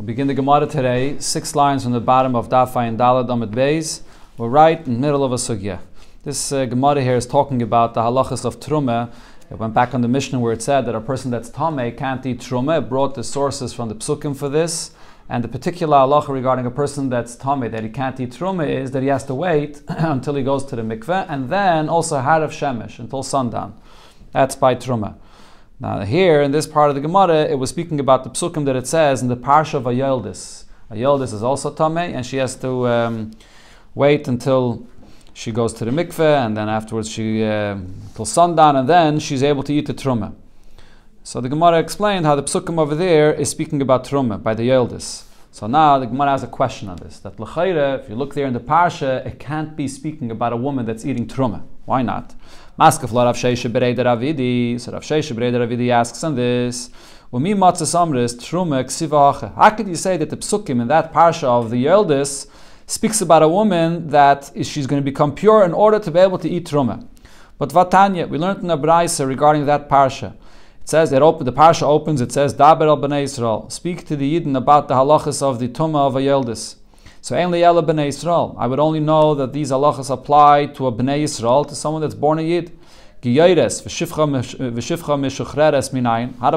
We begin the Gemara today, six lines from the bottom of Dafai and Dalad Amid Beis. We're right in the middle of a sugya. This uh, Gemara here is talking about the halachas of Truma. It went back on the Mishnah where it said that a person that's Tame can't eat Truma. It brought the sources from the Psukim for this. And the particular halacha regarding a person that's Tame, that he can't eat Truma, is that he has to wait until he goes to the mikveh, and then also Harav Shemesh, until sundown. That's by Truma. Now here in this part of the Gemara, it was speaking about the psukim that it says in the parsha of Ayeldis. Ayeldis is also tamei, and she has to um, wait until she goes to the mikveh, and then afterwards she uh, till sundown, and then she's able to eat the truma. So the Gemara explained how the psukim over there is speaking about truma by the Ayeldis. So now the Gemara has a question on this. That l'chayre, if you look there in the parsha, it can't be speaking about a woman that's eating truma. Why not? Maskef Rav Sheisha Bereder Ravidi. So Rav Sheisha Bereder Ravidi asks on this. Umi matzah samris truma ksivache. How could you say that the psukim in that parsha of the Yeldis speaks about a woman that she's going to become pure in order to be able to eat truma? But Vatanya, we learned in the Braisa regarding that parsha. It says it the parsha opens. It says Daber al Bnei Israel. Speak to the Yidden about the halachas of the tuma of a Yeldis. So only Ela Bnei Yisrael. I would only know that these halachas apply to a Bnei Yisrael, to someone that's born a Yid. How do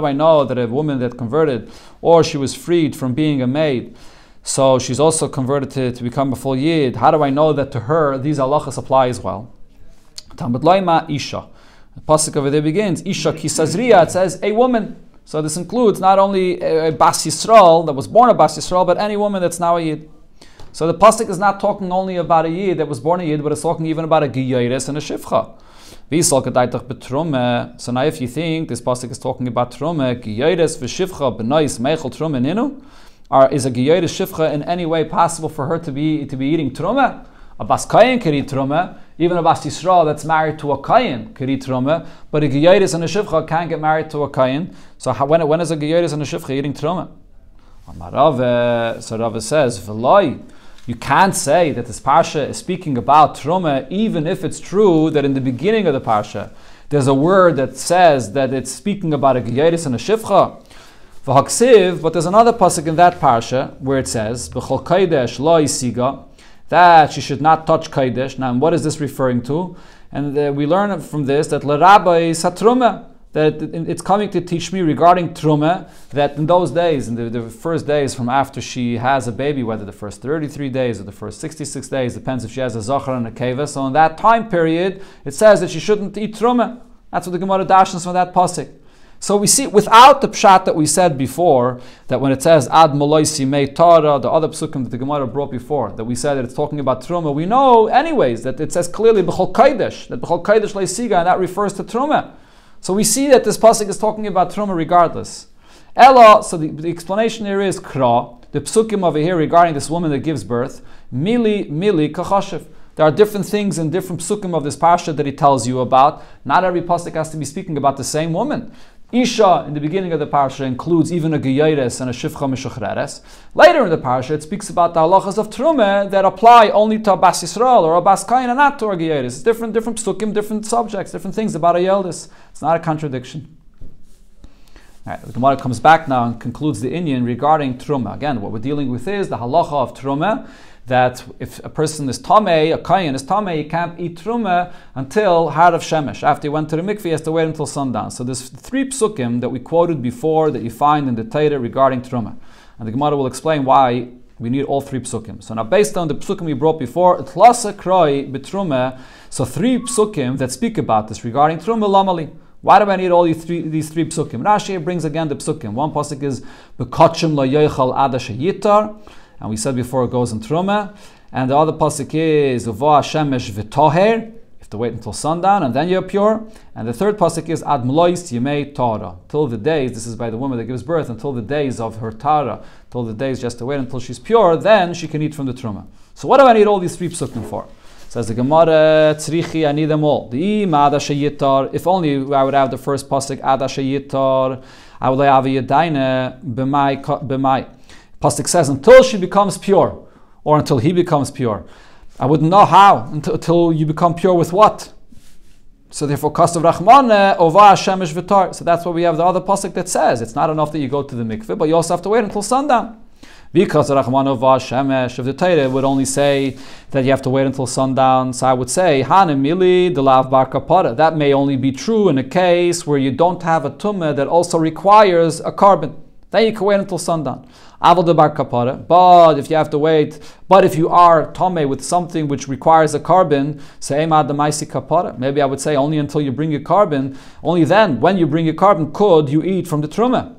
I know that a woman that converted, or she was freed from being a maid, so she's also converted to, to become a full Yid? How do I know that to her these halachas apply as well? Talmud Loima Isha. The pasuk over there begins Isha Kisazriya. It says a woman. So this includes not only a, a Bas Yisrael that was born a Bas Yisrael, but any woman that's now a Yid. So the pasuk is not talking only about a yid that was born a yid, but it's talking even about a giyaris and a shivcha. So now, if you think this pasuk is talking about trume, giyaris v'shivcha b'nois meichel trume ninu, or is a giyaris shivcha in any way possible for her to be to be eating trume? A bas kayin could eat trume, even a bas yisrael that's married to a kayin could eat trume, but a giyaris and a shivcha can't get married to a kayin. So how, when when is a giyaris and a shivcha eating trume? So Rava says, "V'loi." You can't say that this parsha is speaking about truma, even if it's true that in the beginning of the parsha there's a word that says that it's speaking about a geyeris and a shivcha. But there's another pasuk in that parsha where it says b'chol kaidesh lo isiga that she should not touch kaidesh. Now, what is this referring to? And uh, we learn from this that l'rabbi satruma that it's coming to teach me regarding Truma that in those days, in the, the, first days from after she has a baby, whether the first 33 days or the first 66 days, depends if she has a Zachar and a Keva. So in that time period, it says that she shouldn't eat Truma. That's what the Gemara dashes from that pasuk. So we see without the pshat that we said before, that when it says ad moloisi me tara, the other psukim that the Gemara brought before, that we said that it's talking about truma, we know anyways that it says clearly b'chol kaidesh, that b'chol kaidesh leisiga, and that refers to truma. So we see that this pasuk is talking about truma regardless. Ella, so the, the explanation here is kra, the psukim over here regarding this woman that gives birth, mili, mili, kachashiv. There are different things in different psukim of this parsha that he tells you about. Not every pasuk has to be speaking about the same woman. Isha in the beginning of the parsha includes even a geyeres and a shivcha mishachreres. Later in the parsha, it speaks about the halachas of trume that apply only to a bas Yisrael or a bas kain and not to a geyeres. It's different, different psukim, different subjects, different things about a yeldis. It's not a contradiction. Right, the Gemara comes back now and concludes the Indian regarding truma. Again, what we're dealing with is the halacha of truma that if a person is tamei, a kayan is tamei, he can't eat truma until Harav Shemesh. After he went to the mikveh, he has to wait until sundown. So there's three psukim that we quoted before that you find in the Torah regarding truma. And the Gemara will explain why we need all three psukim. So now, based on the psukim we brought before, tlasa kroi betrume, so three psukim that speak about this regarding truma lamali. Why do I need all these three, these three psukim? Rashi brings again the psukim. One pasuk is bekachim la yoichal adash yitar and we said before it goes in Truma. And the other pasuk is Uva Shemesh V'toher, you have to wait until sundown and then you're pure. And the third pasuk is Ad Mlois Yemei Tara, till the days, this is by the woman that gives birth, until the days of her Tara, till the days just to wait until she's pure, then she can eat from the Truma. So what do I need all these three psukim for? Says the Gemara, Tzrichi, I need them all. The Ada Sheyitar, if only I would have the first pasuk, Ada Sheyitar, I would have a Yadaina, B'mai, Pasuk says, until she becomes pure, or until he becomes pure. I wouldn't know how until, until you become pure with what. So therefore, Kastav Rahman Ova Shemesh Vitar. So that's why we have the other pasuk that says it's not enough that you go to the mikveh, but you also have to wait until sundown. Because Rachmanav Shemesh of the Torah would only say that you have to wait until sundown. So I would say, Hanemili de lav bar kapara. That may only be true in a case where you don't have a tumah that also requires a korban. Then you can wait until sundown. De kapara. But if you have to wait, but if you are tome with something which requires a korban, say mad the maisi kapara. Maybe I would say only until you bring your korban. Only then, when you bring your korban, could you eat from the truma.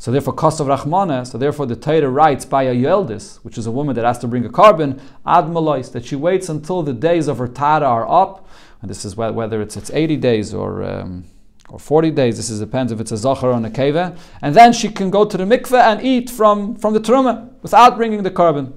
So therefore, cost of Rachmana, so therefore the Torah writes by a Yeldis, which is a woman that has to bring a korban, ad malois, that she waits until the days of her Tara are up, and this is whether it's, it's 80 days or, um, or 40 days, this is, depends if it's a Zachar or a Keva, and then she can go to the mikveh and eat from, from the Truma without bringing the korban.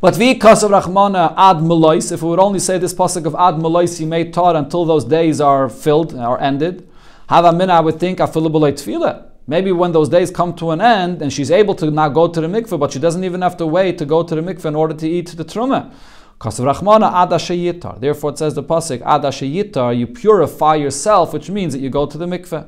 But vi of Rachmana ad malois, if we would only say this pasuk of ad malois, he made taught until those days are filled or ended, have a min, I would think, afilabulay tefillah. Maybe when those days come to an end and she's able to now go to the mikveh, but she doesn't even have to wait to go to the mikveh in order to eat the truma. Therefore, it says the pasuk ada You purify yourself, which means that you go to the mikveh.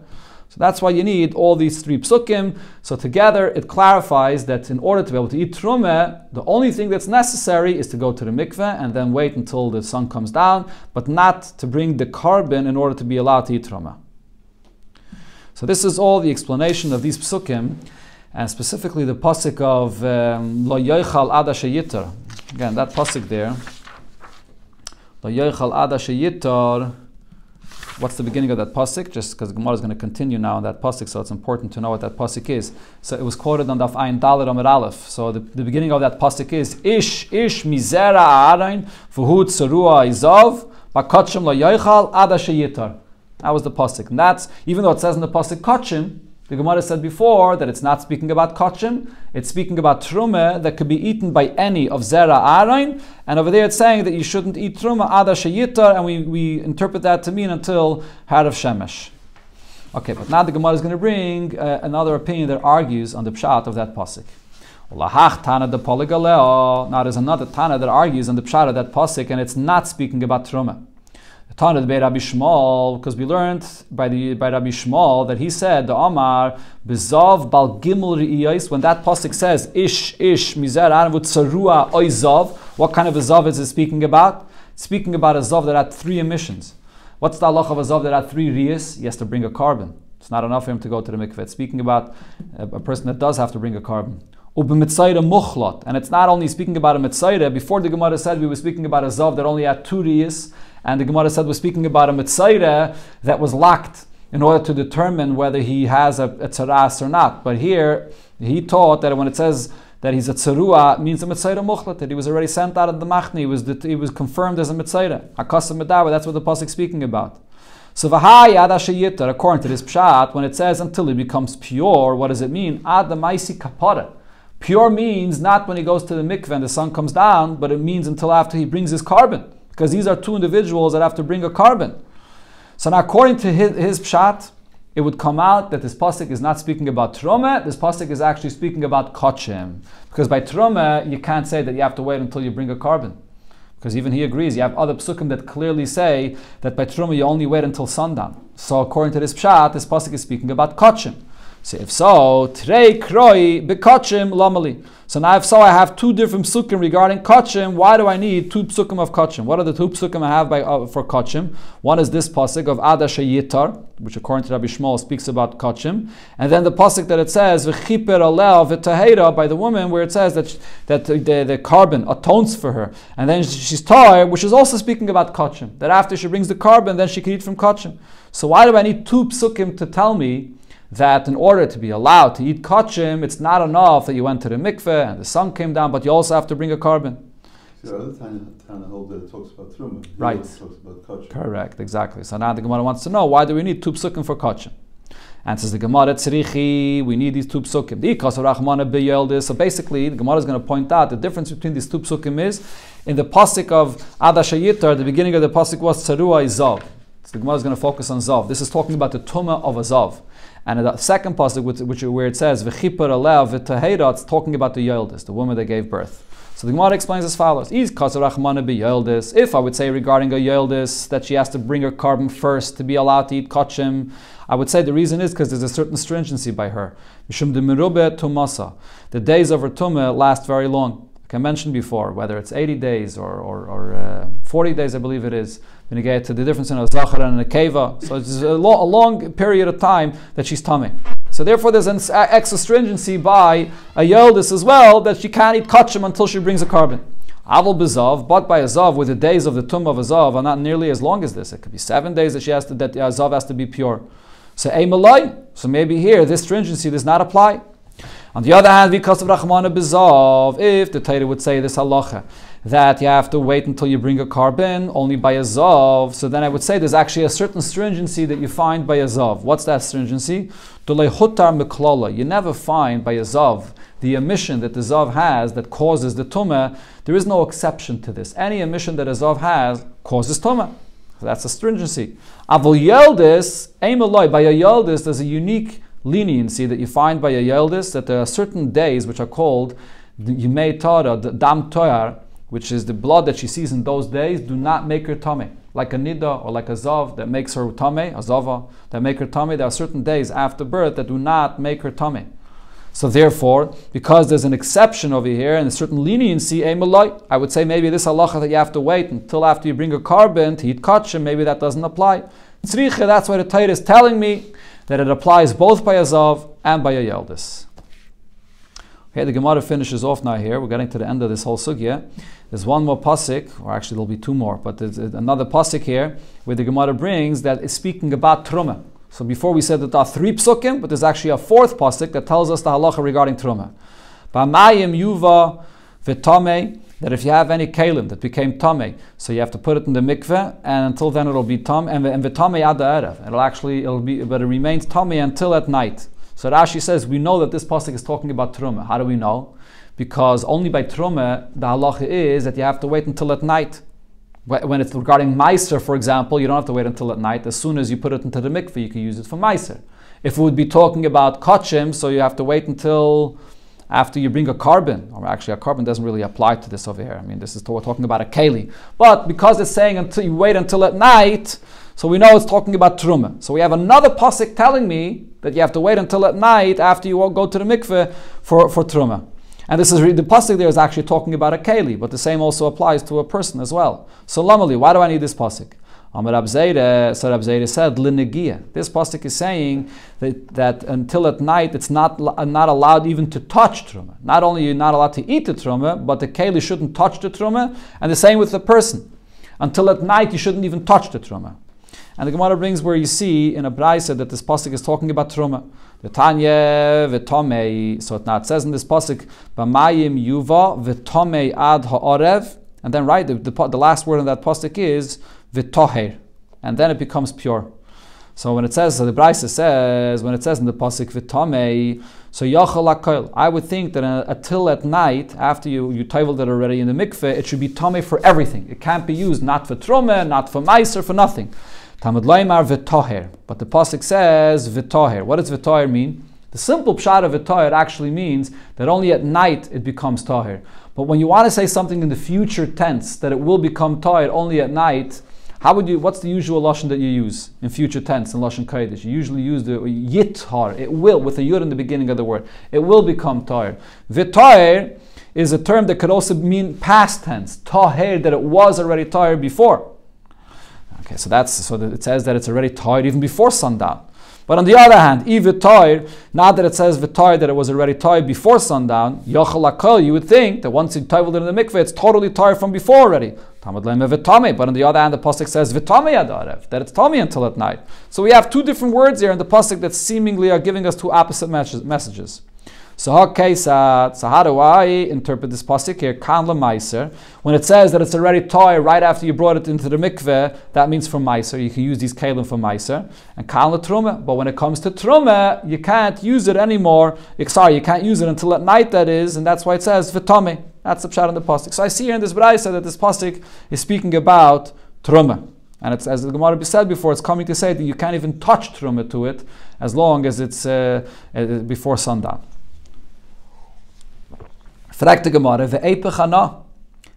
So that's why you need all these three psukim. So together, it clarifies that in order to be able to eat truma, the only thing that's necessary is to go to the mikveh and then wait until the sun comes down, but not to bring the korban in order to be allowed to eat truma. So this is all the explanation of these psukim, and specifically the pasuk of um, Lo Yoichal Ada Sheyitar. Again, that pasuk there. What's the beginning of that pasuk? Just because Gemara is going to continue now on that pasuk, so it's important to know what that pasuk is. So it was quoted on the Ayin Dalit Amid Aleph. So the, the beginning of that pasuk is Ish Ish Mizera Aaron Fuhut Sarua Izov Bakotchem Lo Yoichal Ada Sheyitar. That was the pasuk. And that's, even though it says in the pasuk kachim, the Gemara said before that it's not speaking about kachim, it's speaking about truma that could be eaten by any of zera arain, and over there it's saying that you shouldn't eat truma ada sheyitar, and we, we interpret that to mean until of shemesh. Okay, but now the Gemara is going to bring uh, another opinion that argues on the pshat of that pasuk. Now there's another Tana that argues on the pshat of that pasuk, and it's not speaking about truma. Tana by Rabbi Yishmael, because we learned by the by Rabbi Yishmael that he said the Amar bezav bal gimel riyais. When that pasuk says ish ish mizer anavut sarua oizav, what kind of a zav is it speaking about? It's speaking about a zav that had three emissions. What's the halach of a zav that had three riyas? He has to bring a korban. It's not enough for him to go to the mikveh. It's speaking about a, person that does have to bring a And it's not only speaking about a mitzayra. Before the Gemara said we were speaking about a zav that only had two riyas, and the Gemara said we're speaking about a mitzayra that was locked in order to determine whether he has a, a tzaras or not. But here, he taught that when it says that he's a tzarua, means a mitzayra muchlat, that he was already sent out of the machni, he was, he was confirmed as a mitzayra. Akasa medawa, that's what the pasuk speaking about. So v'hai ad according to this pshat, when it says until he becomes pure, what does it mean? Ad maisi kapara. Pure means not when he goes to the mikveh and the sun comes down, but it means until after he brings his korban, because these are two individuals that have to bring a korban. So now, according to his, his pshat, it would come out that this pasuk is not speaking about troma. This pasuk is actually speaking about kochim, because by troma you can't say that you have to wait until you bring a korban, because even he agrees. You have other psukim that clearly say that by troma you only wait until sundown. So according to this pshat, this pasuk is speaking about kochim. So if so, trei kroi bekachim lamali. So now if so, I have two different psukim regarding kachim. Why do I need two psukim of kachim? What are the two psukim I have by, uh, for kachim? One is this pasuk of Adasha Yitar, which according to Rabbi Yishmael speaks about kachim, and then the pasuk that it says v'chiper alel v'tahera by the woman, where it says that that the, the korban atones for her, and then she's tired, which is also speaking about kachim. That after she brings the korban, then she can eat from kachim. So why do I need two psukim to tell me? That in order to be allowed to eat kachim, it's not enough that you went to the mikveh and the sun came down, but you also have to bring a korban. The other Tana that talks about truma. Right. Talks about kachim. Correct, exactly. So now the Gemara wants to know why do we need two psukim for kachim? Answers the Gemara tzrichi. We need these two psukim. The So basically, the Gemara is going to point out the difference between these two psukim is in the pasuk of Adashayitar. The beginning of the pasuk was tzarua izav. So the Gemara is going to focus on zav. This is talking about the tuma of a zav. And the second pasuk, which, which where it says v'chipar alev v'tahera, it's talking about the yoldis, the woman that gave birth. So the Gemara explains as follows: Is kasarachmana be yoldis? If I would say regarding a yoldis that she has to bring her korban first to be allowed to eat kachim, I would say the reason is because there's a certain stringency by her. The days of her tumah last very long. Like I mentioned before, whether it's 80 days or, or, or uh, 40 days, I believe it is, when you get to the difference in a zachar and a keva. So it's a, lo- a long period of time that she's tummy. So therefore, there's an extra stringency by a yoldis as well that she can't eat kachim until she brings a korban. Aval bezav, but by a zav, with the days of the tum of a zav are not nearly as long as this. It could be seven days that she has to, that a zav has to be pure. So a malay. So maybe here this stringency does not apply. On the other hand, because of Rahmana Bizov, if the Torah would say this halacha, that you have to wait until you bring a korban only by a Zov, so then I would say there's actually a certain stringency that you find by a Zov. What's that stringency? You never find by a Zov the emission that the Zav has that causes the Tumah. There is no exception to this. Any emission that a Zav has causes Tumah. That's a stringency. Avol Yeldis, by a Yeldis, there's a unique leniency that you find by a Yeldis that there are certain days which are called Yimei Torah, the Dam Toyar, which is the blood that she sees in those days, do not make her tummy. Like a nida or like a zav that makes her tummy, a zava that make her tummy. There are certain days after birth that do not make her tummy. So therefore, because there's an exception over here and a certain leniency, eh, I would say maybe this halacha that you have to wait until after you bring a korban to eat kachim, maybe that doesn't apply. Tzricha, that's why the Torah is telling me that it applies both by a zav and by a yeldis. Okay, the Gemara finishes off now here. We're getting to the end of this whole sugya. There's one more pasuk, or actually there'll be two more, but there's uh, another pasuk here where the Gemara brings that is speaking about truma. So before we said that there are three psukim, but there's actually a fourth pasuk that tells us the halacha regarding truma. Ba'mayim yuva v'tamei that if you have any kalim that became tame, so you have to put it in the mikveh, and until then it'll be tam, and the tame ad. It'll actually it'll be, but it remains tame until at night. So Rashi says we know that this pasuk is talking about truma. How do we know? Because only by truma the halacha is that you have to wait until at night. When it's regarding meiser, for example, you don't have to wait until at night. As soon as you put it into the mikveh, you can use it for meiser. If we would be talking about kachim, so you have to wait until after you bring a korban, or actually a korban doesn't really apply to this over here. I mean, this is we're talking about a keli. But because it's saying until you wait until at night, so we know it's talking about truma. So we have another pasuk telling me that you have to wait until at night after you all go to the mikveh for, for truma. And this is the pasuk there is actually talking about a keli, but the same also applies to a person as well. So lamali, why do I need this pasuk? Amar Abzeire, so Abzeire said, Linegia. This pasuk is saying that, that until at night it's not, not allowed even to touch truma. Not only you're not allowed to eat the truma, but the keli shouldn't touch the truma, and the same with the person. Until at night you shouldn't even touch the truma. And the Gemara brings where you see in a brisa that this pasuk is talking about truma. The Tanya v'tomei. So it now says in this pasuk, "B'mayim yuva v'tomei ad ha'orev." And then right, the, the, the last word in that pasuk is v'toher, and then it becomes pure. So when it says, so the Brisa says, when it says in the pasuk v'tomei, so yachal I would think that uh, until at night, after you you tabled it already in the mikveh, it should be tomei for everything. It can't be used not for truma, not for meiser, for nothing. Tamad loymar v'toher, but the pasuk says v'toher. What does v'toher mean? The simple pshat of v'toher actually means that only at night it becomes toher. But when you want to say something in the future tense that it will become toher only at night, how would you? What's the usual lashon that you use in future tense in lashon kodesh? You usually use the yithar. It will with a yud in the beginning of the word. It will become toher. V'toher is a term that could also mean past tense. Toher that it was already toher before. Okay, so that's so that it says that it's already toher even before sundown. But on the other hand, Ivitoir, now that it says Vitoir that it was already toy before sundown, you would think that once you toiled it in the mikveh, it's totally toy from before already. But on the other hand, the Pasuk says Adarev, that it's Tommy until at night. So we have two different words here in the Pasuk that seemingly are giving us two opposite messages. So how do I interpret this pasuk here? Kan meiser. When it says that it's already toy right after you brought it into the mikveh, that means for meiser. You can use these kalim for meiser. And kan truma. But when it comes to truma, you can't use it anymore. Sorry, you can't use it until at night. That is, and that's why it says v'tame. That's the pshat in the pasuk. So I see here in this brayso that this pasuk is speaking about truma. And it's, as the Gemara said before, it's coming to say that you can't even touch truma to it as long as it's uh, uh, before sundown. Fragt the Gemara.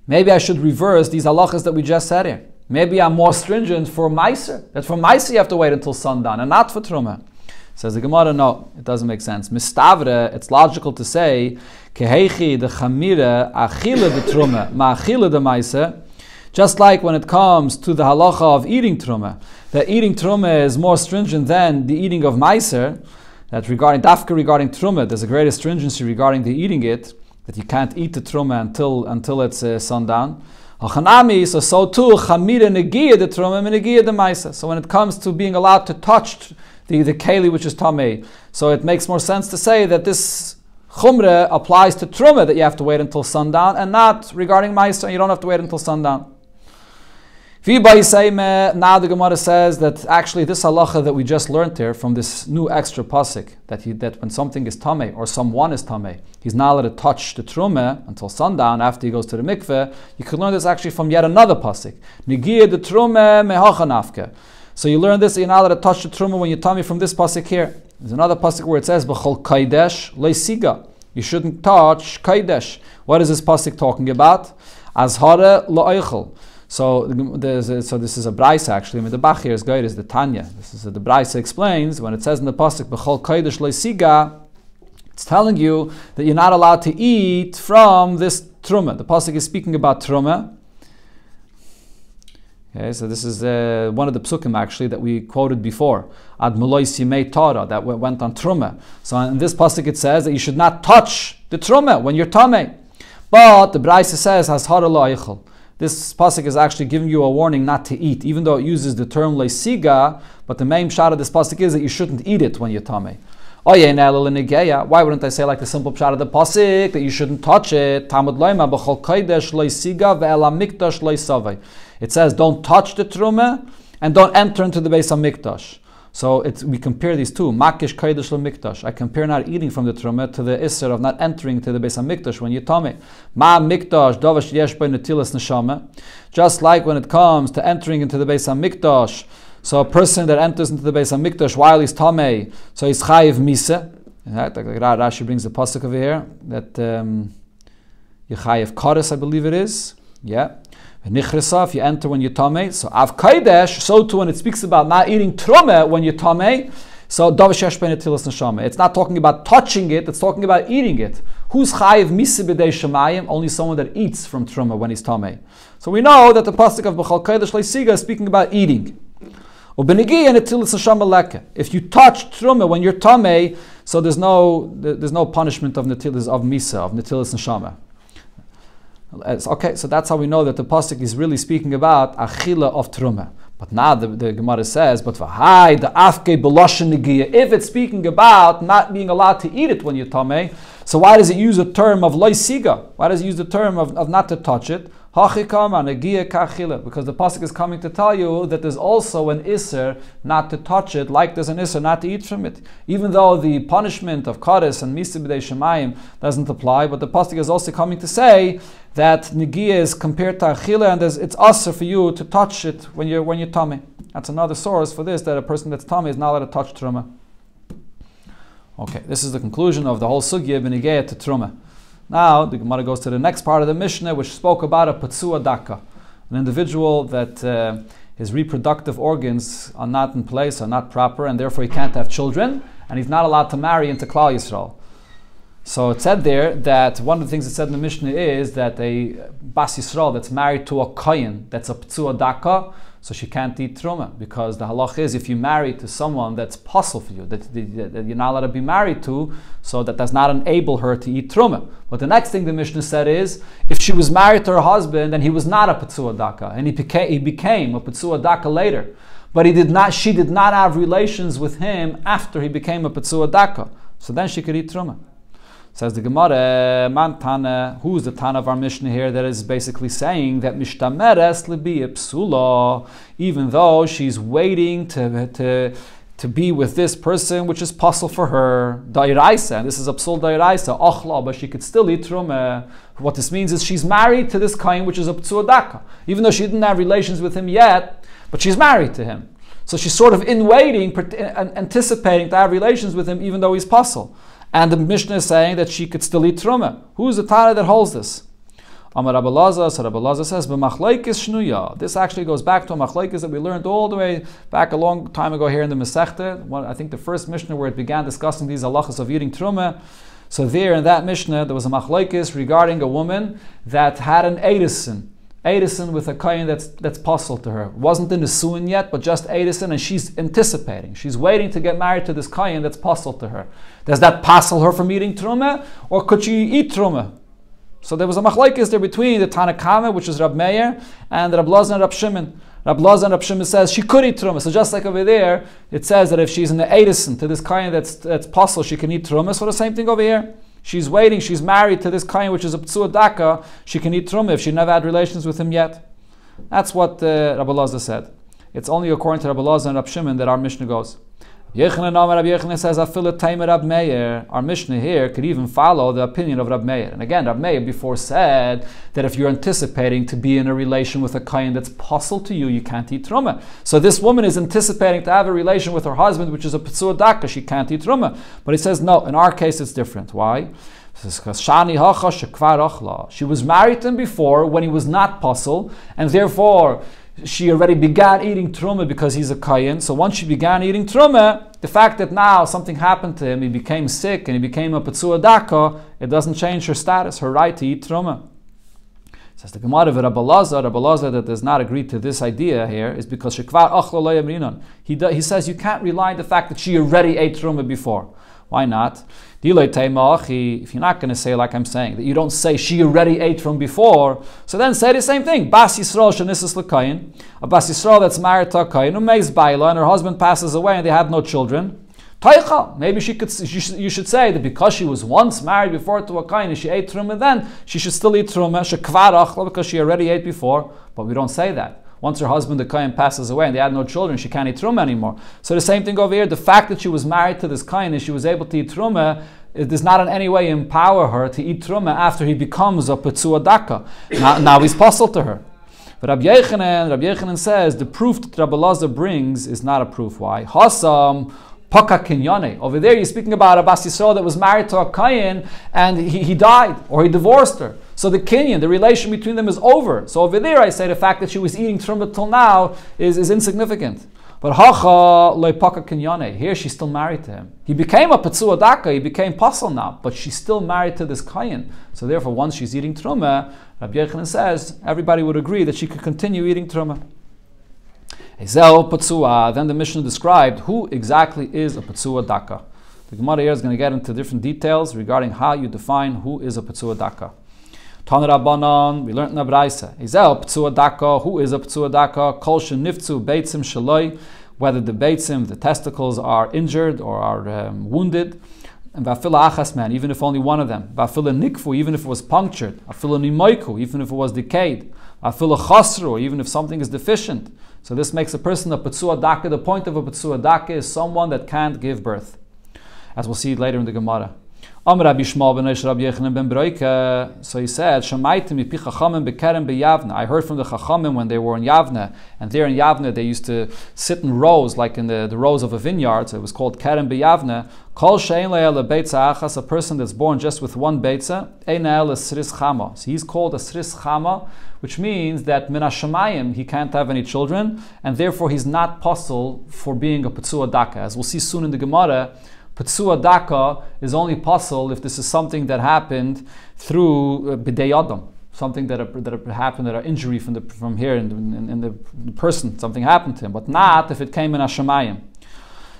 Maybe I should reverse these halachas that we just said here. Maybe I'm more stringent for Meiser. That for Meiser you have to wait until sundown and not for Truma. Says the Gemara, no, it doesn't make sense. Mistavre, it's logical to say, Kehechi de chamire achile de Truma, ma achile de Meiser. Just like when it comes to the halacha of eating Truma, that eating Truma is more stringent than the eating of Meiser, that regarding dafka regarding Truma, there's a greater stringency regarding the eating it, that you can't eat the truma until until it's uh, sundown. So so too. So when it comes to being allowed to touch the the keli which is tamei, so it makes more sense to say that this chumra applies to truma that you have to wait until sundown, and not regarding maisa you don't have to wait until sundown. Now the Gemara says that actually this halacha that we just learned here from this new extra pasuk that he, that when something is tame or someone is tame, he's not allowed to touch the trume until sundown after he goes to the mikveh. You could learn this actually from yet another pasuk. The mehachanafke. So you learn this. You're not allowed to touch the trume when you're tummy from this pasuk here. There's another pasuk where it says b'chol kaidesh leisiga. You shouldn't touch kaidesh. What is this pasuk talking about? Azhara la'oichel. So, a, so this is a brisa actually. I mean, the Bach here is good is the Tanya. This is a, the brisa explains when it says in the pasuk b'chol kodesh leisiga, it's telling you that you're not allowed to eat from this truma. The pasuk is speaking about truma. Okay, so this is uh, one of the psukim actually that we quoted before. Ad simei Torah that went on truma. So in this pasuk it says that you should not touch the truma when you're tame. But the brisa says has hara this pasuk is actually giving you a warning not to eat, even though it uses the term leisiga. But the main shot of this pasuk is that you shouldn't eat it when you're tame. Why wouldn't I say like the simple shot of the pasuk that you shouldn't touch it? It says don't touch the truma and don't enter into the base of mikdash. So we compare these two. Makish Kaidish Mikdash. I compare not eating from the Truma to the Isser of not entering to the base of Mikdash when you tame. Ma Mikdash Dovash Yesh Netilas Neshama. Just like when it comes to entering into the base of Mikdash. So a person that enters into the base of Mikdash while he's tame, so he's chayiv misa. Rashi brings the pasuk over here that um, Yechayev Kares, I believe it is. Yeah. If you enter when you're tame, so av kaidesh, so too when it speaks about not eating trome when you're tame, so neshama. It's not talking about touching it; it's talking about eating it. Who's chayiv misibedei shemayim? Only someone that eats from truma when he's tame. So we know that the pasuk of b'chal kaidesh leisiga is speaking about eating. If you touch truma when you're tame, so there's no there's no punishment of netilas of misa of netilas neshama. Okay, so that's how we know that the pasuk is really speaking about achila of truma. But now the, the Gemara says, but v'hai the afke beloshen If it's speaking about not being allowed to eat it when you're tame, so why does it use a term of loisiga? Why does it use the term of, of not to touch it? Because the pasuk is coming to tell you that there's also an isser not to touch it, like there's an isser not to eat from it. Even though the punishment of kares and misibidei shemayim doesn't apply, but the pasuk is also coming to say that negia is compared to achila, and it's usher for you to touch it when you're when you're tummy. That's another source for this that a person that's tummy is not allowed to touch truma. Okay, this is the conclusion of the whole sugya b'negeya to truma. Now the Gemara goes to the next part of the Mishnah, which spoke about a patsua daka, an individual that uh, his reproductive organs are not in place, are not proper, and therefore he can't have children, and he's not allowed to marry into Klal Yisrael. So it said there that one of the things it said in the Mishnah is that a Bas Yisrael that's married to a Kohen, that's a Ptsua Daka, so she can't eat Truma, because the halach is if you marry to someone that's possible for you, that, that, that, you're not allowed to be married to, so that does not enable her to eat Truma. But the next thing the Mishnah said is, if she was married to her husband and he was not a Ptsua Daka, and he became, he became a Ptsua Daka later, but he did not, she did not have relations with him after he became a Ptsua Daka, so then she could eat Truma. Says the Gemara, Man Tana, who's the Tana of our Mishnah here that is basically saying that Mishtameres libi psula, even though she's waiting to, to to be with this person, which is possible for her, dairaisa, this is absul dairaisa, ochla, but she could still eat truma. What this means is she's married to this kain, which is a ptsuadaka, even though she didn't have relations with him yet, but she's married to him. So she's sort of in waiting, and anticipating to have relations with him, even though he's puzzle. And the Mishnah is saying that she could still eat truma. Who is the Tana that holds this? Amar Abalaza, so Abalaza says, "B'machlaikis shnuya." This actually goes back to a machlaikis that we learned all the way back a long time ago here in the Masechta. I think the first Mishnah where it began discussing these halachas of eating truma. So there in that Mishnah there was a machlaikis regarding a woman that had an edison. Edison with a kain that's that's possible to her. Wasn't in the suin yet, but just Edison, and she's anticipating. She's waiting to get married to this kain that's possible to her. Does that passel her from eating truma, or could she eat truma? So there was a machlaikis there between the Tanakama, which is Rab Meir, and Rab Lazar and Rab Shimon. Rab Lazar and Rab Shimon says she could eat truma. So just like over there, it says that if she's in the edison to this kain that's that's possible, she can eat truma. So the same thing over here. She's waiting. She's married to this kain, which is a ptsua daka. She can eat truma if she never had relations with him yet. That's what uh, Rabbi Lazar said. It's only according to Rabbi Lazar and Rabbi Shimon that our Mishnah goes. Yechanan Amar Rabbi Yechanan says, "Afilat Taimer Rab Meir." Our Mishnah here could even follow the opinion of Rab Meir. And again, Rab Meir before said that if you're anticipating to be in a relation with a kain that's possible to you, you can't eat truma. So this woman is anticipating to have a relation with her husband, which is a petsua daka. She can't eat truma. But he says no. In our case, it's different. Why? She was married to him before when he was not puzzle, and therefore she already began eating truma because he's a kayan. So once she began eating truma, the fact that now something happened to him, he became sick and he became a patsua daka, it doesn't change her status, her right to eat truma. Says the Gemara of Rabbi Lazar, Rabbi Lazar that does not agree to this idea here is because he, he says you can't rely on the fact that she already ate truma before. Why not? If you're not going to say like I'm saying, that you don't say she already ate from before, so then say the same thing. Bas Yisrael shenisas l'kayin. A Bas Yisrael that's married to a kayin, who makes baila, and her husband passes away and they have no children. Taicha. Maybe she could. You should say that because she was once married before to a kain and she ate truma, then she should still eat truma. Shekvar because she already ate before. But we don't say that. Once her husband, the Kain, passes away and they had no children, she can't eat Truma anymore. So the same thing over here. The fact that she was married to this Kain and she was able to eat Truma, it does not in any way empower her to eat Truma after he becomes a Petzua Daka. Now, now he's puzzle to her. But Rabbi Yechanan, Rabbi Yechanan says the proof that Rabbi Lazar brings is not a proof. Why? Hasam Paka Kinyane. Over there, you're speaking about a Bas Yisrael that was married to a Kayin and he, he died or he divorced her. So the kinyan, the relation between them is over. So over there, I say the fact that she was eating truma till now is, is insignificant. But hacha loipaka kinyane. Here she's still married to him. He became a petzua daka. He became pasal now, but she's still married to this kayin. So therefore, once she's eating truma, Rabbi Yechanan says everybody would agree that she could continue eating truma. Ezel patsua. Then the Mishnah described who exactly is a patsua daka. The Gemara here is going to get into different details regarding how you define who is a patsua daka. Tan Rabbanon, we learned in the Braisa. Izel ptsua daka, who is a ptsua daka? Kol nifzu beitzim shaloi, whether the beitzim, the testicles, are injured or are um, wounded. And vafila achas man, even if only one of them. Vafila nikfu, even if it was punctured. Vafila nimoiku, even if it was decayed. Vafila chasru, even if something is deficient. So this makes a person a ptsua daka. The point of a ptsua daka is someone that can't give birth. As we'll see later in the Gemara. Broike. Uh, so he said. I heard from the chachamim when they were in Yavna, and there in Yavna they used to sit in rows, like in the, the rows of a vineyard. So it was called kerem achas, a person that's born just with one beitza. So he's called a sris chama, which means that min hashamayim he can't have any children, and therefore he's not possible for being a petzua daka. As we'll see soon in the Gemara. Petsua daka is only possible if this is something that happened through uh, adam, something that, that happened, that an injury from, the, from here in the, the, person, something happened to him, but not if it came in Hashemayim.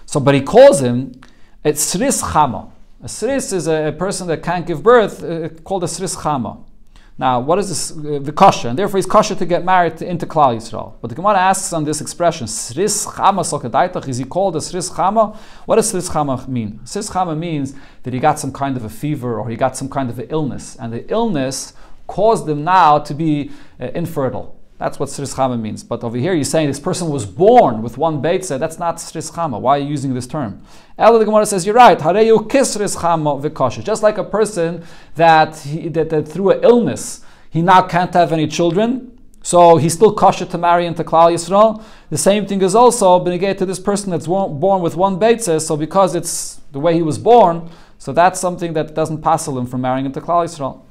So, but he calls him a sris chama. A sris is a, a, person that can't give birth, uh, called a sris chama. Now, what is this uh, the kasha? And therefore, he's kasha to get married to, into Klal Yisrael. But the Gemara asks on this expression, Sris Chama Sokadaitach, is he called a Sris Chama? What does Sris Chama mean? Sris Chama means that he got some kind of a fever or he got some kind of an illness, and the illness caused him now to be uh, infertile. That's what Sris Chama means. But over here, you're saying this person was born with one Beitza. That's not Sris Chama. Why are you using this term? Ella the Gemara says, You're right. Hareyu kisris chama v'kosher. Just like a person that, he, that, that through an illness, he now can't have any children, so he's still kosher to marry into Klal Yisrael. The same thing is also benegate to this person that's born with one Beitzah, so because it's the way he was born, so that's something that doesn't passel him from marrying into Klal Yisrael.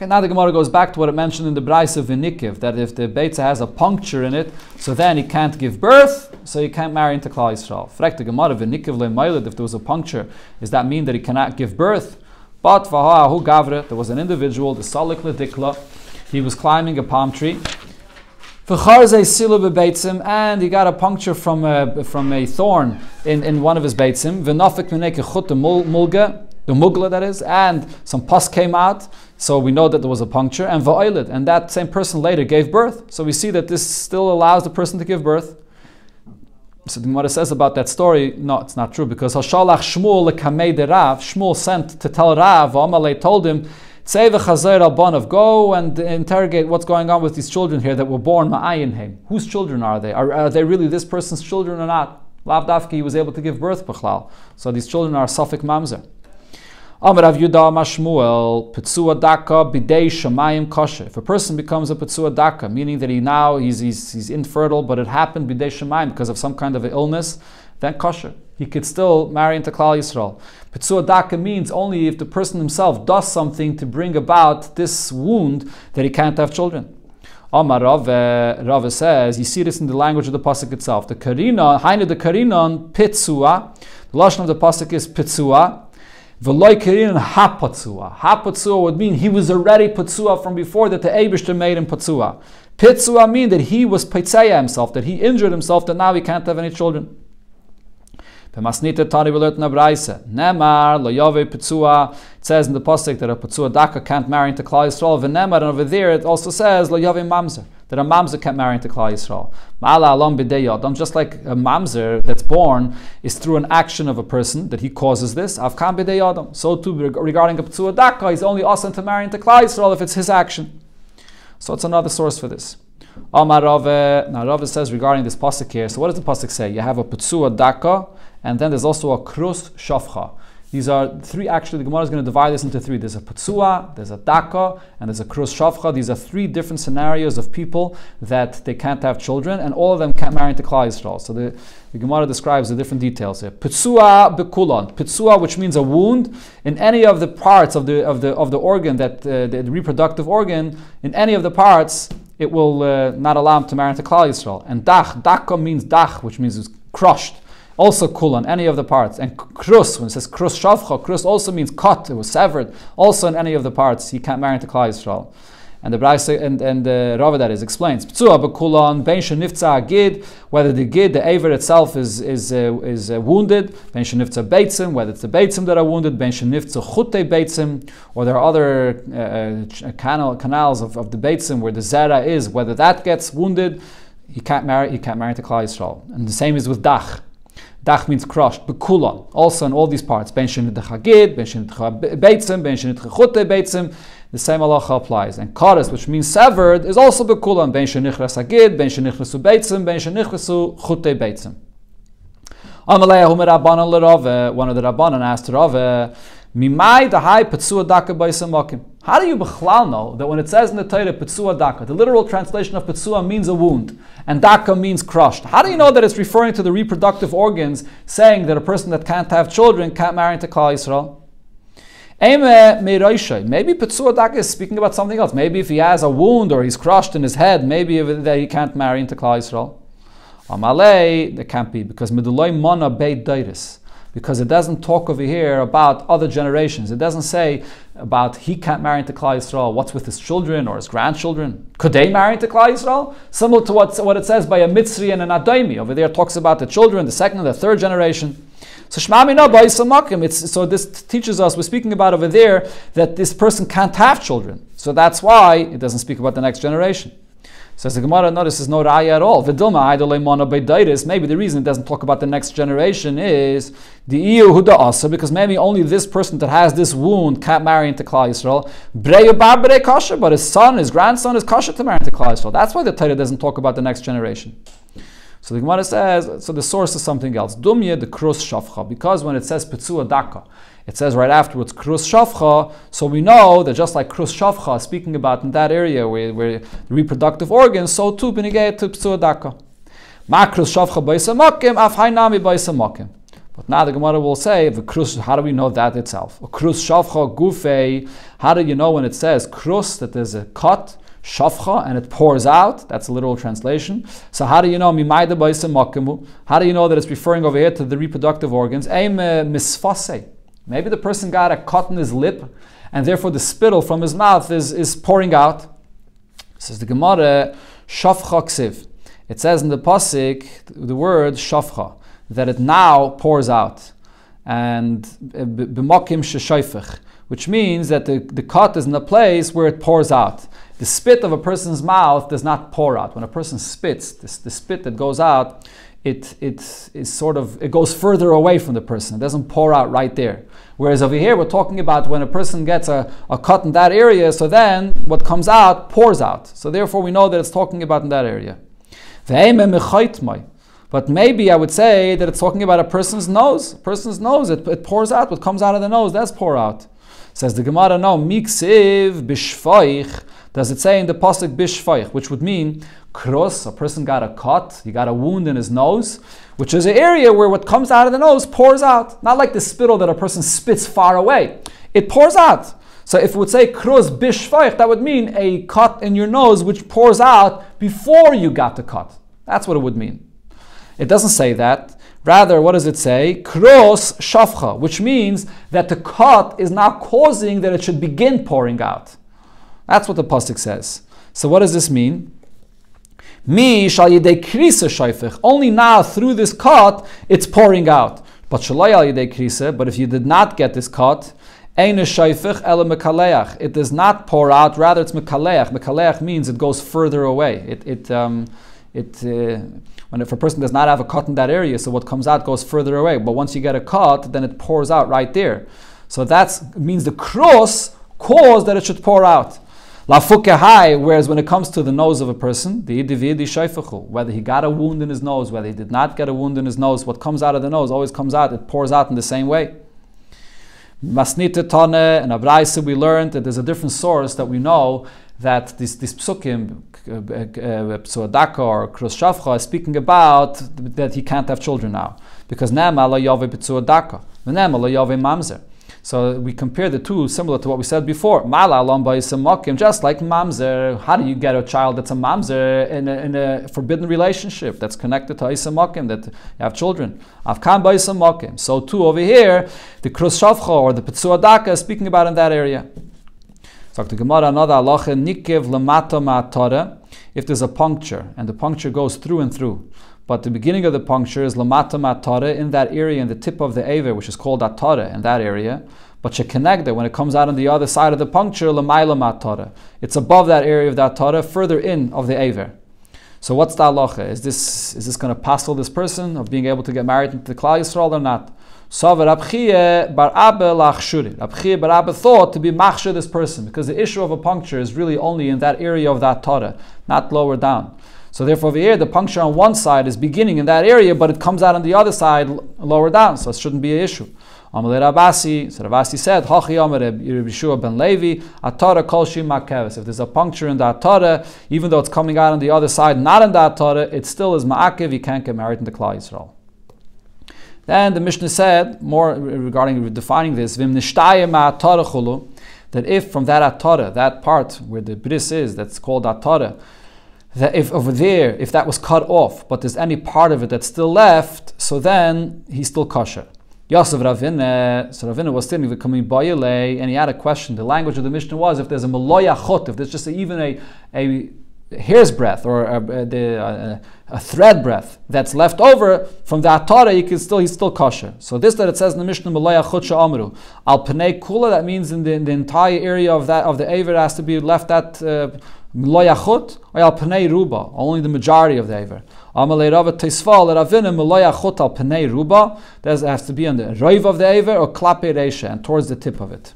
Okay, now the Gemara goes back to what it mentioned in the Bryce of Vinikiv, that if the Beitzah has a puncture in it, so then he can't give birth, so he can't marry into Klal Yisrael. Frek the Gemara Vinikiv le'mailid, if there was a puncture, does that mean that he cannot give birth? But v'ha'ahu gavre, there was an individual, the Salik Ledikla, he was climbing a palm tree, and he got a puncture from a, from a thorn in, in one of his beitzim. mulga, the mugla that is, and some pus came out, so we know that there was a puncture, and va'oilid, and that same person later gave birth. So we see that this still allows the person to give birth. So the Gemara says about that story, no, it's not true, because Hashalach Shmuel lekamei Rav, Shmuel sent to tell Rav, Amalei told him, the Chazer of go and interrogate what's going on with these children here that were born Ma'ayinheim. Whose children are they? Are, are, they really this person's children or not? Lav Dafki was able to give birth, B'chlal. So these children are Safik Mamzer. Amar Rav Yudah Mashmuel, Petzua Daka Bidei Shamayim Kosher. If a person becomes a Petzua Daka, meaning that he now he's, he's, he's infertile, but it happened Bidei Shamayim because of some kind of illness, then kosher. He could still marry into Klal Yisrael. Petzua Daka means only if the person himself does something to bring about this wound that he can't have children. Amar Rave, eh, Rave says, you see this in the language of the Pasuk itself. The Karina, Hainu the Karinon, Pitzua. The Lashon of the Pasuk is Pitzua. V'loy Karinon Hapatzua. Hapatzua would mean he was already patsua from before that the Abishter made him patsua. Pitzua mean that he was Pitzaya himself, that he injured himself, that now he can't have any children. B'masnita tani v'lert na braisa. Nemar lo yove pitzua. It says in the pasuk that a pitzua daka can't marry into Klal Yisrael. V'nemar and over there it also says lo yove mamzer that a mamzer can't marry into Klal Yisrael. Ma'ala alom b'dei Just like a mamzer that's born is through an action of a person that he causes this. Avkam b'dei So too regarding a pitzua daka, he's only awesome to marry into Klal Yisrael if it's his action. So it's another source for this. Amar Rave, now Rave says regarding this pasuk here. So what does the pasuk say? You have a pitzua daka and then there's also a krus shafcha. These are three, actually, the Gemara is going to divide this into three. There's a Patsua, there's a Daka, and there's a Krus Shafcha. These are three different scenarios of people that they can't have children, and all of them can't marry into Klal Yisrael. So the, the Gemara describes the different details here. Patsua bekulon. Patsua, which means a wound, in any of the parts of the, of the, of the organ, that uh, the reproductive organ, in any of the parts, it will uh, not allow him to marry into Klal Yisrael. And Dach, Daka means Dach, which means it's crushed also kulan, any of the parts. And krus, when it says krus shavcha, krus also means cut, it was severed. Also in any of the parts, he can't marry into Klal Yisrael. And the Braise and, and the Rava that is explains. Gid, whether the gid, the aver itself is is uh, is uh, wounded. Ben shenifza beitzim, whether it's the beitzim that are wounded. Ben shenifza chute beitzim, or there are other uh, uh, canal, canals of, of the beitzim where the zera is, whether that gets wounded, he can't marry. He can't marry to Klal Yisrael. And the same is with dach. Dach means crushed, bekulon. Also in all these parts, ben shenit chagid, ben shenit beitzim, ben shenit chute beitzim, the same halacha applies. And kares, which means severed, is also bekulon, ben shenichras hagid, ben shenichrasu beitzim, ben shenichrasu chute beitzim. Amalei ahumer rabbanon lerove, one of the rabbanon asked Rove, Mimai high Petzua Daka Baisamakim. How do you bechlal know that when it says in the Torah Petzua Daka, the literal translation of Petzua means a wound, and Daka means crushed? How do you know that it's referring to the reproductive organs, saying that a person that can't have children can't marry into Klal Yisrael? Maybe Petzua Daka is speaking about something else. Maybe if he has a wound or he's crushed in his head, maybe that he can't marry into Klal Yisrael. Amalei, that can't be because Midulay Mana Beit because it doesn't talk over here about other generations. It doesn't say about he can't marry into Klal Yisrael. What's with his children or his grandchildren? Could they marry into Klal Yisrael? Similar to what, what it says by a Mitzri and an Adaimi. Over there, talks about the children, the second and the third generation. So. It's so this teaches us. We're speaking about over there that this person can't have children. So that's why it doesn't speak about the next generation. Says the Gemara, no, this is no raya at all. Vidilma idolemona beidaitis. Maybe the reason it doesn't talk about the next generation is the iu huda asa, because maybe only this person that has this wound can't marry into Klal Yisrael. Breyu barbare kasha, but his son, his grandson is kasha to marry into Klal Yisrael. That's why the Torah doesn't talk about the next generation. So the Gemara says, so the source is something else. Dumya the krus shafcha, because when it says pitzua daka, it says right afterwards krus shafcha, so we know that just like krus shafcha, speaking about in that area where, where reproductive organs, so too benigay to pitzua daka. Ma krus shafcha baisamakim, af hainami baisamakim. But now the Gemara will say, the krus, how do we know that itself? Krus shafcha gufei, how do you know when it says krus, that there's a cut, shafcha, and it pours out. That's a literal translation. So how do you know? How do you know that it's referring over here to the reproductive organs? Aim uh, misfase. Maybe the person got a cut in his lip, and therefore the spittle from his mouth is, is pouring out. Says the Gemara, shafcha ksiv. It says in the pasuk the word shafcha that it now pours out, and uh, b'makim sheshayfich, which means that the, the cut is in a place where it pours out. The spit of a person's mouth does not pour out. When a person spits, this, the spit that goes out, it, it is sort of it goes further away from the person. It doesn't pour out right there. Whereas over here, we're talking about when a person gets a, a cut in that area, so then what comes out pours out. So therefore, we know that it's talking about in that area. But maybe I would say that it's talking about a person's nose. A person's nose, it, it pours out. What comes out of the nose, that's pour out. Says the Gemara, no, miksiv bishfoich. Does it say in the pasuk bishfoich, which would mean cross? A person got a cut, he got a wound in his nose, which is an area where what comes out of the nose pours out. Not like the spittle that a person spits far away. It pours out. So if it would say cross bishfoich, that would mean a cut in your nose which pours out before you got the cut. That's what it would mean. It doesn't say that. Rather, what does it say? Kros shafcha, which means that the cut is now causing that it should begin pouring out. That's what the pasuk says. So what does this mean? Mi shal yidei krisa shayfich. Only now through this cut it's pouring out. But. But if you did not get this cut. It does not pour out. Rather, it's mekaleach. Mekaleach means it goes further away. It it um, it. Uh, when if a person does not have a cut in that area, so what comes out goes further away. But once you get a cut, then it pours out right there. So that means the cross caused that it should pour out. High, whereas when it comes to the nose of a person, the whether he got a wound in his nose, whether he did not get a wound in his nose, what comes out of the nose always comes out, it pours out in the same way. Masnita Tane and Abraisa, we learned that there's a different source that we know that this, this psukim, uh, uh, uh, Psuadaka or Krus Shavcha, is speaking about that he can't have children now. Because Nema la Yove Psuadaka, Nema la Yove Mamzer. So we compare the two, similar to what we said before. Mala alamba is just like mamzer. How do you get a child that's a mamzer in a, in a forbidden relationship that's connected to isamakim that you have children? Avkan ba So too over here, the krus or the petzuadaka is speaking about in that area. So the Gemara another halacha nikiv lamata ma'atara. If there's a puncture and the puncture goes through and through, but the beginning of the puncture is lamata matara in that area, in the tip of the aver, which is called atara in that area. But shekenegda, when it comes out on the other side of the puncture, lamaila matara. It's above that area of that tara, further in of the aver. So what's the halacha? Is this is this going to passel this person of being able to get married into the Klal Yisrael or not? Savar Rabchie bar Abba lachshuri. Rabchie bar Abba thought to be machshir this person because the issue of a puncture is really only in that area of that Torah, not lower down. So therefore, over here, the puncture on one side is beginning in that area, but it comes out on the other side lower down, so it shouldn't be an issue. Amalei Rabasi, so Rabasi said, Hachi Yeshua ben Levi, Atara kol makeves. If there's a puncture in that Torah, even though it's coming out on the other side, not in that Torah, it still is ma'akev, you can't get married in the Klal Yisrael. Then the Mishnah said, more regarding defining this, that if from that Atara, that part where the bris is, that's called Atara, that if over there, if that was cut off, but there's any part of it that's still left, so then he's still kosher. Yosef Ravina, so Ravina was sitting becoming boyele, and he had a question. The language of the Mishnah was if there's a maloya chot, if there's just a, even a, a hair's breadth or uh, the, uh, a thread breadth that's left over from the atara, you can still he's still kosher. So this that it says in the Mishnah Malaya Chutsha Amru al Pnei Kula, that means in the, in the entire area of that of the aver has to be left at uh, Malaya Chut or al Pnei Ruba, only the majority of the aver. Amalei Rava Teisval Ravina Malaya Chut al Pnei Ruba, that has to be on the roiv of the aver or klape reisha and towards the tip of it.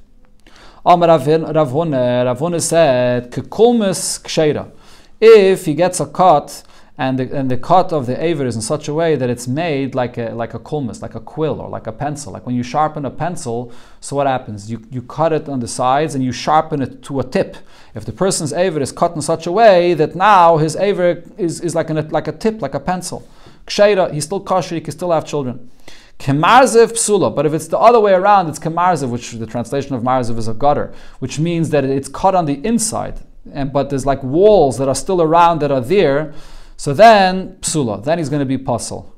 Amar Ravuna, Ravuna said, Kekulmus ksheira. If he gets a cut, and the, and the cut of the aver is in such a way that it's made like a like a kulmus, like a quill or like a pencil. Like when you sharpen a pencil, so what happens? You, you cut it on the sides and you sharpen it to a tip. If the person's aver is cut in such a way that now his aver is, is like, an, like a tip, like a pencil. Ksheira, he's still kosher, he can still have children. Kemarzev psula, but if it's the other way around, it's kemarzev, which the translation of marzev is a gutter, which means that it's cut on the inside, and but there's like walls that are still around that are there. So then psula, then he's going to be puzzle.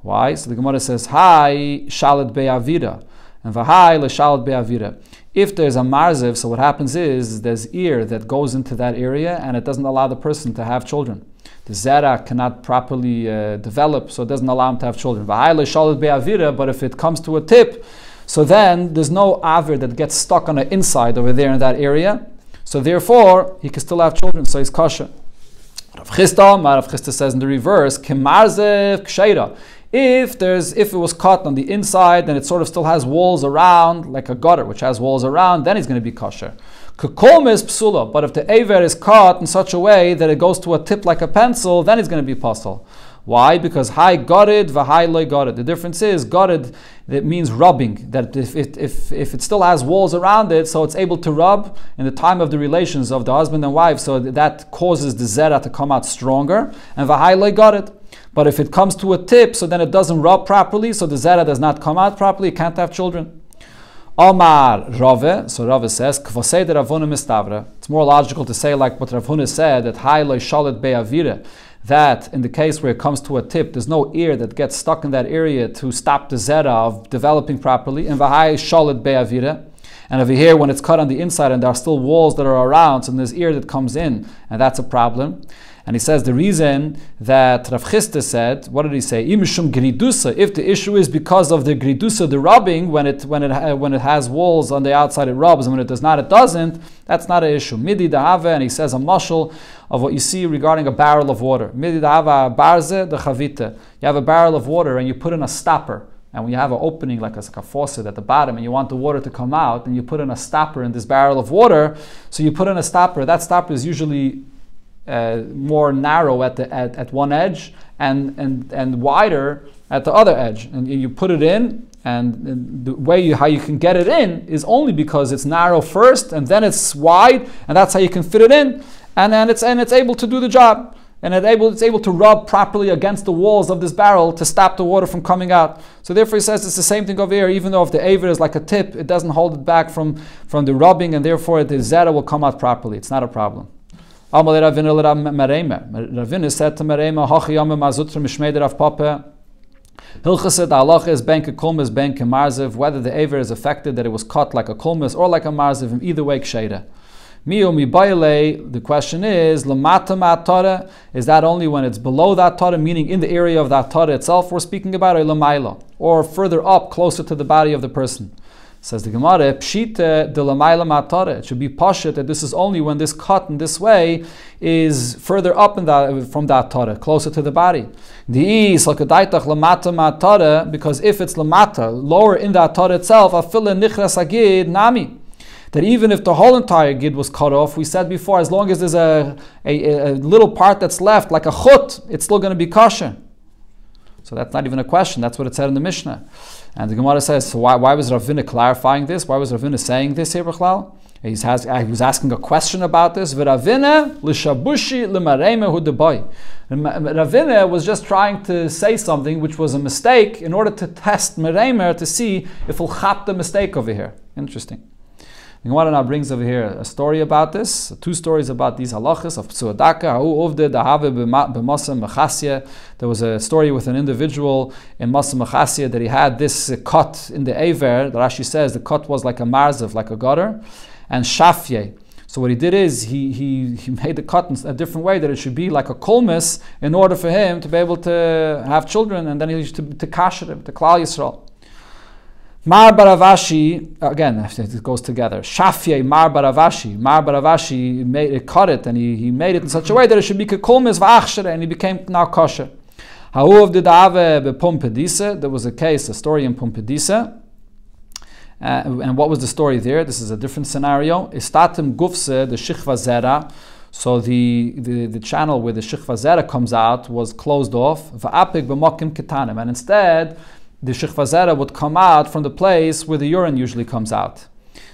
Why? So the Gemara says, "Hi shalit be'avira," and v'hai leshalit be'avira. If there's a marzev, so what happens is there's ear that goes into that area, and it doesn't allow the person to have children the zera cannot properly uh, develop, so it doesn't allow him to have children. "Va'ha'ileshalad be'avira," but if it comes to a tip, so then there's no avir that gets stuck on the inside over there in that area. So therefore, he can still have children, so he's kosher. Rav Chisda, Rav Chisda says in the reverse, kemarzev ksheira. If there's if it was cut on the inside, then it sort of still has walls around, like a gutter which has walls around, then it's going to be kosher. Kukolmes psula, but if the aver is cut in such a way that it goes to a tip like a pencil, then it's going to be puzzle. Why? Because high gutted, v'high loy gutted. The difference is gutted, it means rubbing. That if it, if, if it still has walls around it, so it's able to rub in the time of the relations of the husband and wife, so that causes the zera to come out stronger. And v'high loy gutted. But if it comes to a tip, so then it doesn't rub properly, so the zera does not come out properly, it can't have children. Omar Rave, so Rave says, mistavra. It's more logical to say like what Ravuna said, that Haile Shalit Be'avire, that in the case where it comes to a tip, there's no ear that gets stuck in that area to stop the zera of developing properly. And Vahai Shalit Be'avire. And over here, when it's cut on the inside and there are still walls that are around, so there's ear that comes in, and that's a problem. And he says the reason that Rav Chisda said, what did he say? Gridusa. If the issue is because of the gridusa, the rubbing, when it when it uh, when it has walls on the outside, it rubs, and when it does not, it doesn't. That's not an issue. Midi dahava, and he says a mushal of what you see regarding a barrel of water. Midi dahava barze the chavita. You have a barrel of water, and you put in a stopper. And when you have an opening like a, like a, faucet at the bottom and you want the water to come out, and you put in a stopper in this barrel of water, so you put in a stopper. That stopper is usually uh, more narrow at, the, at, at one edge and, and, and wider at the other edge. And you put it in, and the way you, how you can get it in is only because it's narrow first and then it's wide, and that's how you can fit it in. And then it's, and it's able to do the job. And it able, it's able to rub properly against the walls of this barrel to stop the water from coming out. So therefore, he says it's the same thing over here. Even though if the aver is like a tip, it doesn't hold it back from, from the rubbing, and therefore the zeta will come out properly. It's not a problem. Ravina said to Merema, Hochi Yom Mazutra Mishmeder Rav Papa. Hilchased Allah is ben kulmis ben marziv, whether the aver is affected that it was cut like a kulmis or like a marziv, either way ksheda. Mio mi um, the question is, lamata matara, is that only when it's below that tara, meaning in the area of that tara itself we're speaking about, or lamaila, or further up, closer to the body of the person? Says the Gemara, Pshite de. It should be pashit that this is only when this cut in this way is further up in that, from that tare, closer to the body. The lamata because if it's lamata, lower in that tare itself, afila nichras agid nami that even if the whole entire gid was cut off, we said before, as long as there's a, a, a little part that's left, like a chut, it's still going to be kosher. So that's not even a question. That's what it said in the Mishnah. And the Gemara says, so why, why was Ravina clarifying this? Why was Ravina saying this here, Bechlal? He's has, uh, he was asking a question about this. Ravina l'shabushi l'mareme hudaboy. Ravina was just trying to say something which was a mistake in order to test Meremer to see if he'll chap the mistake over here. Interesting. The Gemara now brings over here a story about this, two stories about these halachas of Psuadaka, There was a story with an individual in Masa Machasya that he had this uh, cut in the Aver. Rashi says the cut was like a marzav, like a gutter, and Shafye. So what he did is he, he, he made the cotton a different way that it should be like a kolmis in order for him to be able to have children, and then he used to, to kasher him, to Klal Yisrael. Mar bar Rav Ashi, again, it goes together. Shafye Mar bar Rav Ashi. Mar bar Rav Ashi made it, cut it, and he, he made it in such a way that it should be kekulmis v'achshere, and he became now kosher. Ha'uv did ave bepumpedise. There was a case, a story in Pumpedise. Uh, and what was the story there? This is a different scenario. Istatim gufse, the shichva zera. So the, the, the channel where the shichva zera comes out was closed off. Va'apik b'mokim ketanim. And instead, the shechva zera would come out from the place where the urine usually comes out.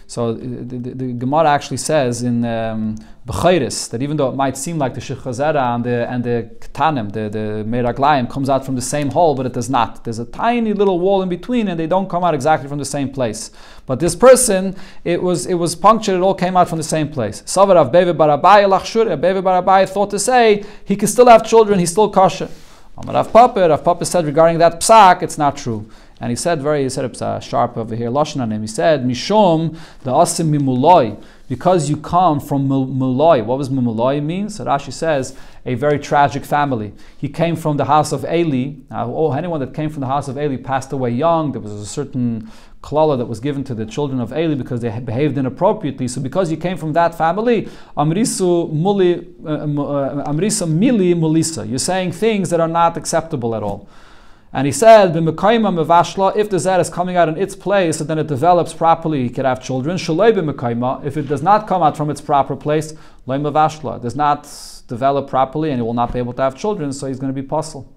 So uh, the, the, the Gemara actually says in um, that even though it might seem like the shechva zera and the and the ketanim, the the meraglayim, comes out from the same hole, but it does not. There's a tiny little wall in between, and they don't come out exactly from the same place. But this person, it was it was punctured. It all came out from the same place. Savar of Bibi bar Abaye Lachshur, Bibi bar Abaye thought to say he can still have children. He's still kosher. Rav Papa, Rav Papa said regarding that psak, it's not true. And he said very, he said it's uh, sharp over here, lashon on him. He said, Mishom the asim mimuloi, because you come from muloi. What does mimuloi mean? So Rashi says, a very tragic family. He came from the house of Eli. oh, anyone that came from the house of Eli passed away young. There was a certain klala that was given to the children of Eli because they had behaved inappropriately. So because you came from that family, amrisu muli, uh, uh, amrisa mili mulisa. You're saying things that are not acceptable at all. And he said, if the zed is coming out in its place, and then it develops properly, he could have children. If it does not come out from its proper place, it does not develop properly, and he will not be able to have children, so he's going to be puzzled.